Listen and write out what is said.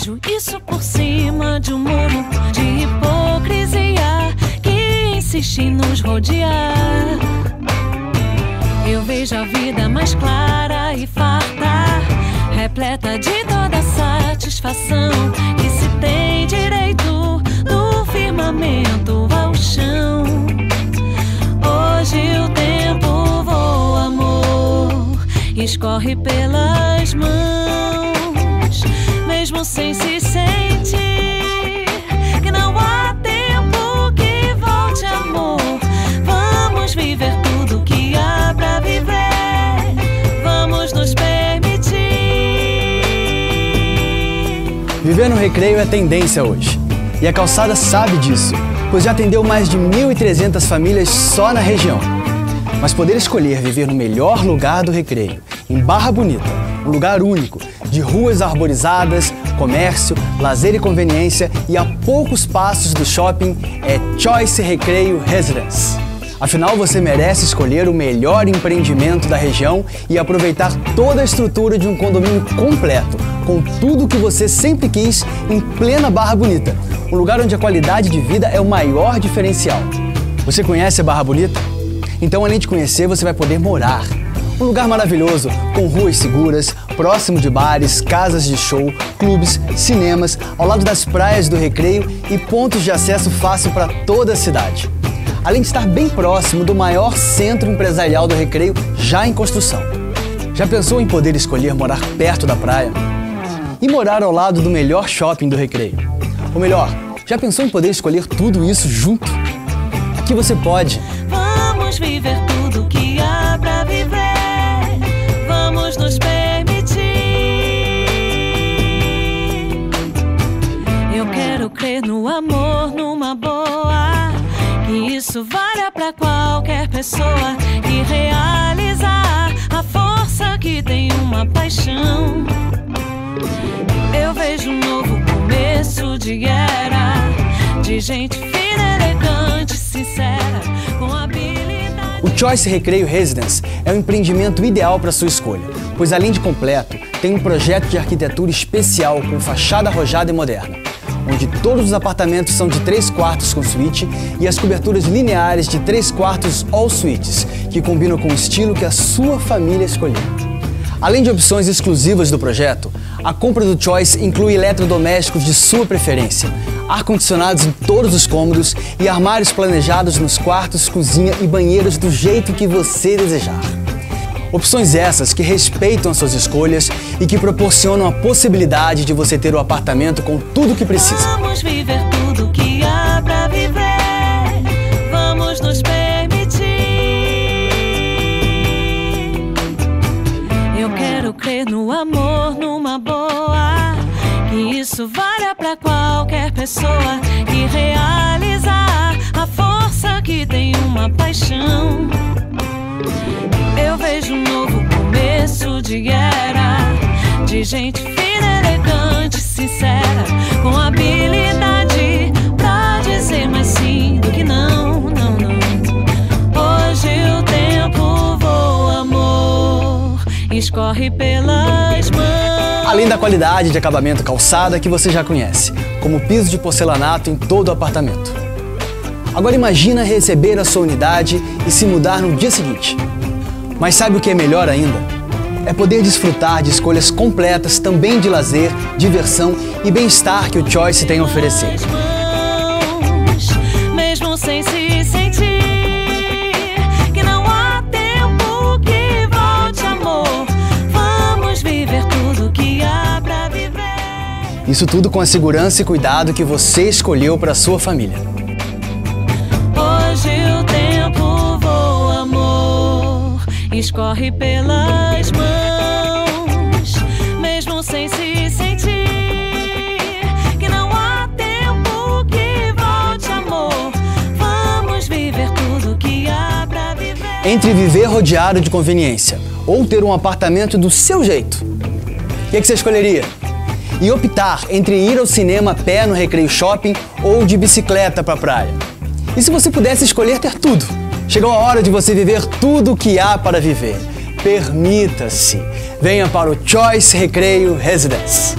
vejo isso por cima de um muro de hipocrisia que insiste em nos rodear. Eu vejo a vida mais clara e farta, repleta de toda a satisfação que se tem direito do firmamento ao chão. Hoje o tempo voa, amor, escorre pelas mãos sem se sentir que não há tempo que volte, amor. Vamos viver tudo que há pra viver. Vamos nos permitir. Viver no recreio é tendência hoje. E a calçada sabe disso, pois já atendeu mais de 1.300 famílias só na região. Mas poder escolher viver no melhor lugar do recreio, em Barra Bonita, um lugar único, de ruas arborizadas, comércio, lazer e conveniência e a poucos passos do shopping, é Choice Recreio Residence. Afinal, você merece escolher o melhor empreendimento da região e aproveitar toda a estrutura de um condomínio completo, com tudo o que você sempre quis em plena Barra Bonita, um lugar onde a qualidade de vida é o maior diferencial. Você conhece a Barra Bonita? Então, além de conhecer, você vai poder morar. Um lugar maravilhoso, com ruas seguras, próximo de bares, casas de show, clubes, cinemas, ao lado das praias do recreio e pontos de acesso fácil para toda a cidade além de estar bem próximo do maior centro empresarial do recreio já em construção. Já pensou em poder escolher morar perto da praia? E morar ao lado do melhor shopping do recreio? Ou melhor, já pensou em poder escolher tudo isso junto? Aqui você pode. Vamos viver tudo que há pra viver. Vamos nos permitir. Eu quero crer no amor, numa boa. Que isso valha pra qualquer pessoa. E realizar a força que tem uma paixão. Eu vejo um novo começo de era. De gente fina, elegante, sincera, com habilidade. O Choice Recreio Residence é o empreendimento ideal para sua escolha, pois além de completo, tem um projeto de arquitetura especial com fachada arrojada e moderna, onde todos os apartamentos são de 3 quartos com suíte e as coberturas lineares de 3 quartos all suites, que combinam com o estilo que a sua família escolher. Além de opções exclusivas do projeto, a compra do Choice inclui eletrodomésticos de sua preferência, ar-condicionados em todos os cômodos e armários planejados nos quartos, cozinha e banheiros do jeito que você desejar. Opções essas que respeitam as suas escolhas e que proporcionam a possibilidade de você ter o apartamento com tudo o que precisa. Vamos viver tudo que há pra viver. Vamos nos permitir. Eu quero crer no amor, numa boa. Que isso valha pra qualquer pessoa. E realizar a força que tem uma paixão. Eu vejo um novo começo de era. De gente fina, elegante, sincera, com habilidade pra dizer mais sim do que não, não, não. Hoje o tempo voa, amor, escorre pelas mãos. Além da qualidade de acabamento calçada que você já conhece, como piso de porcelanato em todo o apartamento. Agora imagina receber a sua unidade e se mudar no dia seguinte. Mas sabe o que é melhor ainda? É poder desfrutar de escolhas completas também de lazer, diversão e bem-estar que o Choice tem a oferecer. mãos, mesmo sem se sentir que não há tempo que volte, amor. Vamos viver tudo que há pra viver. Isso tudo com a segurança e cuidado que você escolheu para sua família. Escorre pelas mãos, mesmo sem se sentir que não há tempo que volte, amor. Vamos viver tudo que há pra viver. Entre viver rodeado de conveniência ou ter um apartamento do seu jeito, o que, que você escolheria? E optar entre ir ao cinema a pé no Recreio Shopping ou de bicicleta para a praia. E se você pudesse escolher ter tudo? Chegou a hora de você viver tudo o que há para viver. Permita-se. Venha para o Choice Recreio Residence.